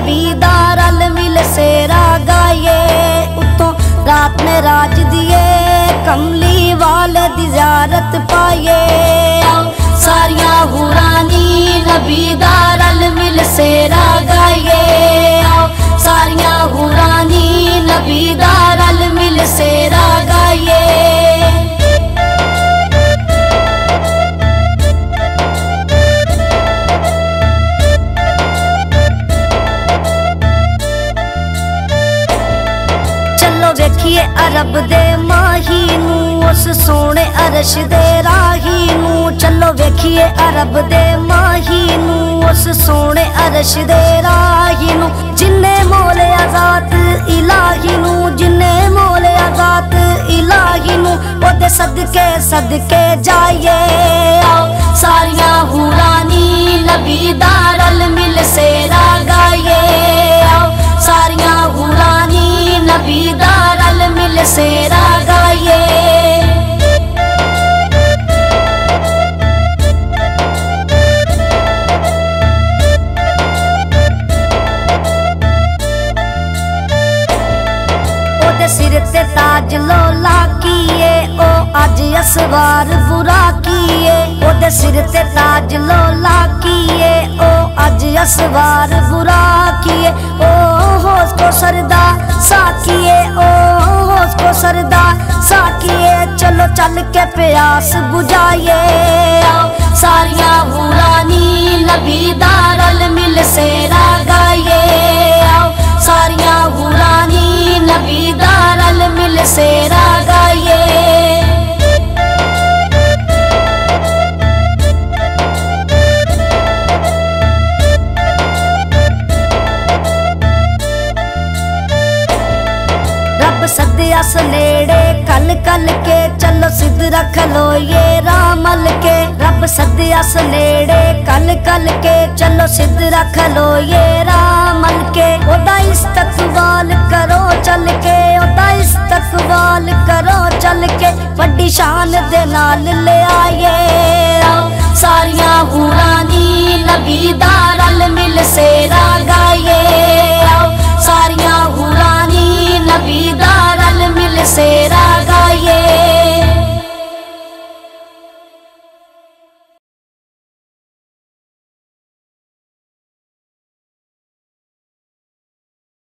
ਨਬੀ ਰਲ ਮਿਲ ਸੇਰਾ ਗਾਏ ਉਤੋਂ ਰਾਤ ਰਾਜ ਦੀਏ, ਕਮਲੀ ਵਾਲੇ ਦੀ ਜ਼ਿਆਰਤ ਪਾਏ ਸਾਰੀਆਂ ਹੂਰਾਂ ਨੀ ਨਬੀ ਰਲ ਮਿਲ ਸੇਰਾ ਗਾਏ ਸਾਰੀਆਂ ਹੂਰਾਂ ਨੀ ਨਬੀ ਦਾ ਵੇਖੀਏ ਅਰਬ ਦੇ ਮਾਹੀ ਨੂੰ, ਉਸ ਸੋਹਣੇ ਅਰਸ਼ ਦੇ ਰਾਹੀ ਨੂੰ। ਚੱਲੋ ਵੇਖੀਏ ਅਰਬ ਦੇ ਮਾਹੀ ਨੂੰ, ਉਸ ਸੋਹਣੇ ਅਰਸ਼ ਦੇ ਰਾਹੀ ਨੂੰ। ਜਿੰਨੇ ਮੋਲੇ ਆਜ਼ਾਦ ਇਲਾਹੀ ਨੂੰ, ਜਿੰਨੇ ਮੋਲੇ ਆਜ਼ਾਦ ਇਲਾਹੀ ਨੂੰ, ਉਹਦੇ ਸਦਕੇ ਸਦਕੇ ਜਾਈਏ। ਆਓ ਸਾਰੀਆਂ ਹੂਰਾਂ ਨੀ ਨਬੀ ਦਾ ਰਲ ਮਿਲ ਸਿਰ ਤੇ ਤਾਜ ਲੋਲਾ ਕੀਏ ਉਹ ਅੱਜ ਅਸਵਾਰ ਬੁਰਾ ਕੀਏ। ਉਹਦੇ ਸਿਰ ਤੇ ਤਾਜ ਲੋਲਾ ਕੀਏ ਉਹ ਅੱਜ ਅਸਵਾਰ ਬੁਰਾ ਕੀਏ। ਉਹ ਹੋਸ ਕੋ ਸਰਦਾ ਸਾਕੀਏ, ਉਹ ਹੋਸ ਕੋ ਸਰਦਾ ਸਾਕੀਏ। ਚਲੋ ਚੱਲ ਕੇ ਪਿਆਸ 부ਝਾਈਏ ਸਾਰੀਆਂ ਸੱਦਿਆ ਸਨੇੜੇ ਕਲ ਕਲ ਕੇ ਚੱਲੋ ਸਿੱਧ ਰੱਖ ਲੋ ਇਹ ਰਾਮਲ ਕੇ ਰੱਬ ਸੱਦਿਆ ਸਨੇੜੇ ਕਲ ਕਲ ਕੇ ਚੱਲੋ ਸਿੱਧ ਰੱਖ ਲੋ ਇਹ ਰਾਮਲ ਕੇ ਉਹਦਾ ਇਸਤਕਬਾਲ ਕਰੋ ਚੱਲ ਕੇ ਉਹਦਾ ਇਸਤਕਬਾਲ ਕਰੋ ਚੱਲ ਕੇ ਵੱਡੀ ਸ਼ਾਨ ਦੇ ਨਾਲ ਲਿਆਏ ਆਓ ਸਾਰੀਆਂ ਹੂਰਾਂ ਨੀ ਨਬੀ ਦਾ ਰਲ ਮਿਲ ਸੇਰਾ ਗਾਏ